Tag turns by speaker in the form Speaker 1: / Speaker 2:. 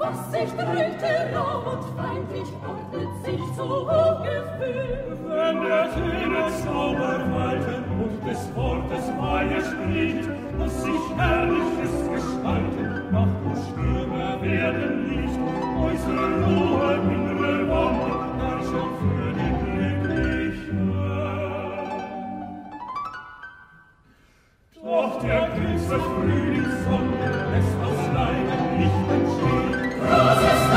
Speaker 1: was sich drückte raum und feindlich ordnet sich zu Gefühl.
Speaker 2: Wenn der Töne Zauber walten und des Wortes Weihe spricht, muss sich Herrliches gestalten, Nacht und Stürme werden nicht, äußere Ruhe, innere Wonne, Herrschung für die Glücklichen. Doch der küsse Frühlingssonne lässt aus Leiden nicht Moses.